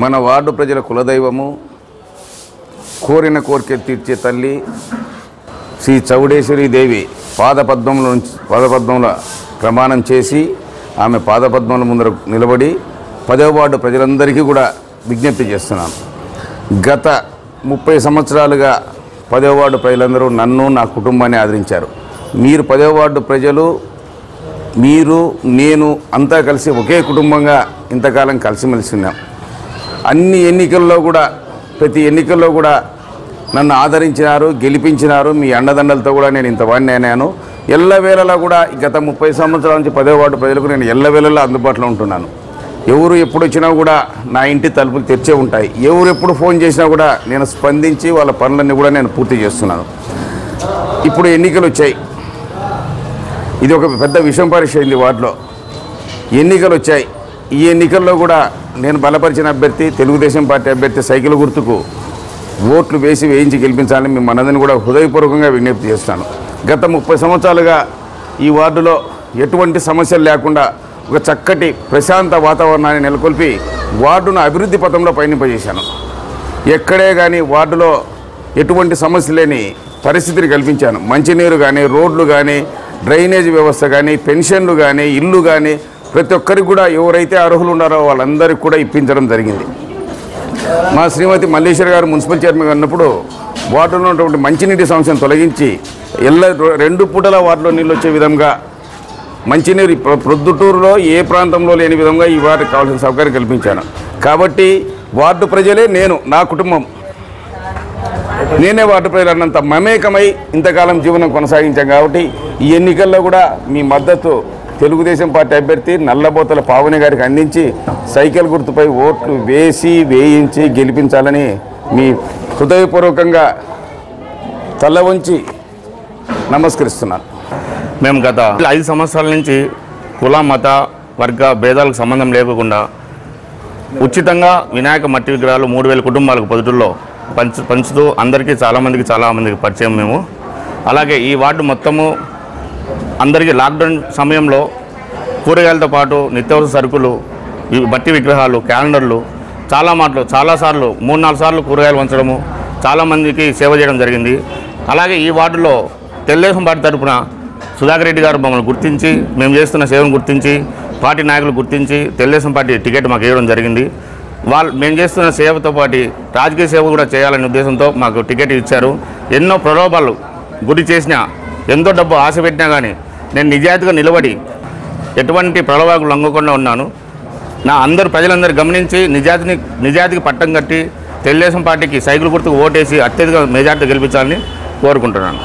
మన వార్డు ప్రజల కులదైవము కోరిన కోరిక తీర్చే తల్లి శ్రీ చౌడేశ్వరి దేవి పాదపద్మముల నుంచి పాదపద్మముల ప్రమాణం చేసి ఆమె పాదపద్మముల ముందర నిలబడి పదవ వార్డు ప్రజలందరికీ కూడా విజ్ఞప్తి చేస్తున్నాను. గత ముప్పై సంవత్సరాలుగా పదవ వార్డు ప్రజలందరూ నన్ను నా కుటుంబాన్ని ఆదరించారు. మీరు పదవ వార్డు ప్రజలు మీరు నేను అంతా కలిసి ఒకే కుటుంబంగా ఇంతకాలం కలిసిమెలిసి ఉన్నాం. అన్ని ఎన్నికల్లో కూడా ప్రతి ఎన్నికల్లో కూడా నన్ను ఆదరించినారు గెలిపించినారు మీ అండదండలతో కూడా నేను ఇంతవాడిని అయినాను. ఎల్లవేళలా కూడా గత ముప్పై సంవత్సరాల నుంచి పదో వార్డు ప్రజలకు నేను ఎల్లవేళలా అందుబాటులో ఉంటున్నాను. ఎవరు ఎప్పుడు వచ్చినా కూడా నా ఇంటి తలుపులు తెరిచే ఉంటాయి. ఎవరు ఎప్పుడు ఫోన్ చేసినా కూడా నేను స్పందించి వాళ్ళ పనులన్నీ కూడా నేను పూర్తి చేస్తున్నాను. ఇప్పుడు ఎన్నికలు వచ్చాయి. ఇది ఒక పెద్ద విషం పరీక్ష అయింది ఎన్నికలు వచ్చాయి. ఈ ఎన్నికల్లో కూడా నేను బలపరిచిన అభ్యర్థి తెలుగుదేశం పార్టీ అభ్యర్థి సైకిల్ గుర్తుకు ఓట్లు వేసి వేయించి గెలిపించాలని మేము మనందరిని కూడా హృదయపూర్వకంగా విజ్ఞప్తి చేస్తాను. గత ముప్పై సంవత్సరాలుగా ఈ వార్డులో ఎటువంటి సమస్యలు లేకుండా ఒక చక్కటి ప్రశాంత వాతావరణాన్ని నెలకొల్పి వార్డును అభివృద్ధి పథంలో పయనింపజేశాను. ఎక్కడే కానీ వార్డులో ఎటువంటి సమస్య లేని పరిస్థితిని కల్పించాను. మంచినీరు కానీ రోడ్లు కానీ డ్రైనేజ్ వ్యవస్థ కానీ పెన్షన్లు కానీ ఇల్లు కానీ ప్రతి ఒక్కరికి కూడా ఎవరైతే అర్హులు ఉన్నారో వాళ్ళందరికీ కూడా ఇప్పించడం జరిగింది. మా శ్రీమతి మల్లేశ్వర్ గారు మున్సిపల్ చైర్మన్ ఉన్నప్పుడు వార్డులో ఉన్నటువంటి మంచినీటి సమస్యను తొలగించి ఎల్ల రెండు పూటల వార్డులో నీళ్ళు వచ్చే విధంగా మంచినీరు ప్రొద్దుటూరులో ఏ ప్రాంతంలో లేని విధంగా ఈ వారికి కావాల్సిన సౌకర్యం కల్పించాను. కాబట్టి వార్డు ప్రజలే నేను నా కుటుంబం. నేనే వార్డు ప్రజలు అన్నంత మమేకమై ఇంతకాలం జీవనం కొనసాగించాం కాబట్టి ఈ ఎన్నికల్లో కూడా మీ మద్దతు తెలుగుదేశం పార్టీ అభ్యర్థి నల్లబోతల పావని గారికి అందించి సైకిల్ గుర్తుపై ఓట్లు వేసి వేయించి గెలిపించాలని మీ హృదయపూర్వకంగా తల వంచి నమస్కరిస్తున్నాను. మేము గత ఐదు సంవత్సరాల నుంచి కుల మత వర్గ భేదాలకు సంబంధం లేకుండా ఉచితంగా వినాయక మట్టి విగ్రహాలు మూడు వేల కుటుంబాలకు పొదుటుల్లో పంచు పంచుతూ అందరికీ చాలామందికి చాలామందికి పరిచయం మేము. అలాగే ఈ వార్డు మొత్తము అందరికీ లాక్డౌన్ సమయంలో కూరగాయలతో పాటు నిత్యావసర సరుకులు ఈ విగ్రహాలు క్యాలెండర్లు చాలా మాటలు చాలాసార్లు మూడు నాలుగు సార్లు కూరగాయలు ఉంచడము చాలామందికి సేవ చేయడం జరిగింది. అలాగే ఈ వార్డులో తెలుగుదేశం పార్టీ తరపున సుధాకర్ రెడ్డి గారు మమ్మల్ని గుర్తించి మేము చేస్తున్న సేవను గుర్తించి పార్టీ నాయకులు గుర్తించి తెలుగుదేశం పార్టీ టికెట్ మాకు ఇవ్వడం జరిగింది. వాళ్ళు మేము చేస్తున్న సేవతో పాటు రాజకీయ సేవ కూడా చేయాలనే ఉద్దేశంతో మాకు టికెట్ ఇచ్చారు. ఎన్నో ప్రలోభాలు గురి చేసిన ఎంతో డబ్బు ఆశ పెట్టినా కానీ నేను నిజాయితీగా నిలబడి ఎటువంటి ప్రలోభాలకు లొంగకుండా ఉన్నాను. నా అందరు ప్రజలందరూ గమనించి నిజాతిని నిజాతికి పట్టం కట్టి తెలుగుదేశం పార్టీకి సైకిల్ గుర్తుకు ఓటేసి అత్యధిక మెజార్టీ గెలిపించాలని కోరుకుంటున్నాను.